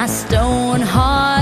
my stone heart.